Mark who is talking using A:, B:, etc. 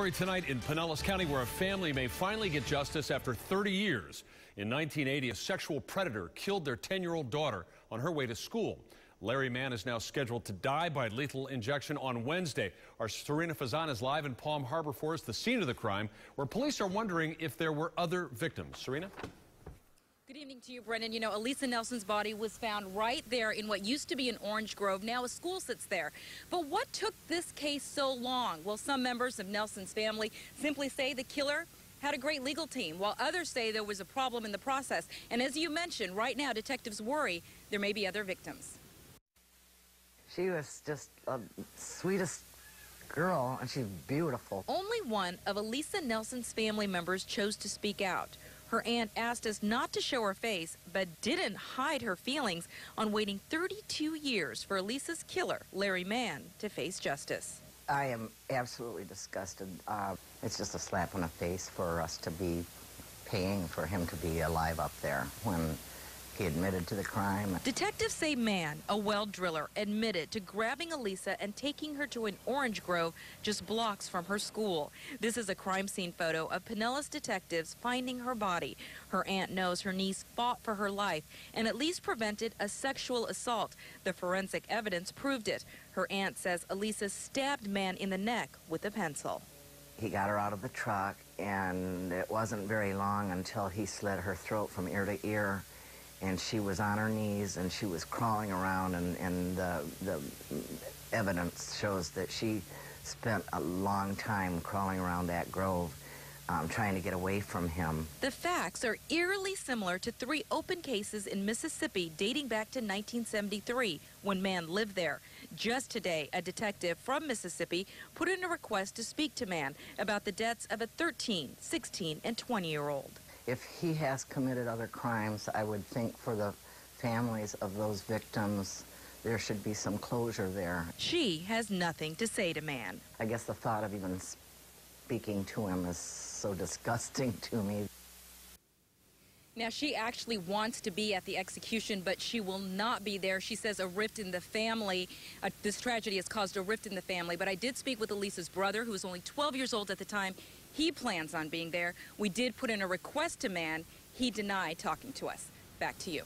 A: Story Tonight in Pinellas County, where a family may finally get justice after 30 years. In 1980, a sexual predator killed their 10-year-old daughter on her way to school. Larry Mann is now scheduled to die by lethal injection on Wednesday. Our Sarina Fazan is live in Palm Harbor for us, the scene of the crime, where police are wondering if there were other victims.
B: Sarina? To you, Brennan. You know, Elisa Nelson's body was found right there in what used to be an orange grove. Now a school sits there. But what took this case so long? Well, some members of Nelson's family simply say the killer had a great legal team, while others say there was a problem in the process. And as you mentioned, right now detectives worry there may be other victims.
C: She was just the sweetest girl, and she's beautiful.
B: Only one of Elisa Nelson's family members chose to speak out. Her aunt asked us not to show her face, but didn't hide her feelings on waiting 32 years for Elisa's killer, Larry Mann, to face justice.
C: I am absolutely disgusted. Uh, it's just a slap in the face for us to be paying for him to be alive up there when he admitted to the crime.
B: Detectives say Mann, a well driller, admitted to grabbing Elisa and taking her to an orange grove just blocks from her school. This is a crime scene photo of Pinellas detectives finding her body. Her aunt knows her niece fought for her life and at least prevented a sexual assault. The forensic evidence proved it. Her aunt says Elisa stabbed Mann in the neck with a pencil.
C: He got her out of the truck, and it wasn't very long until he slit her throat from ear to ear and she was on her knees and she was crawling around and, and the, the evidence shows that she spent a long time crawling around that grove um, trying to get away from him.
B: The facts are eerily similar to three open cases in Mississippi dating back to 1973 when Mann lived there. Just today, a detective from Mississippi put in a request to speak to Mann about the deaths of a 13, 16, and 20 year old
C: if he has committed other crimes, I would think for the families of those victims, there should be some closure there.
B: She has nothing to say to Mann.
C: I guess the thought of even speaking to him is so disgusting to me.
B: Now, she actually wants to be at the execution, but she will not be there. She says a rift in the family. Uh, this tragedy has caused a rift in the family. But I did speak with Elisa's brother, who was only 12 years old at the time. He plans on being there. We did put in a request to Mann. He denied talking to us. Back to you.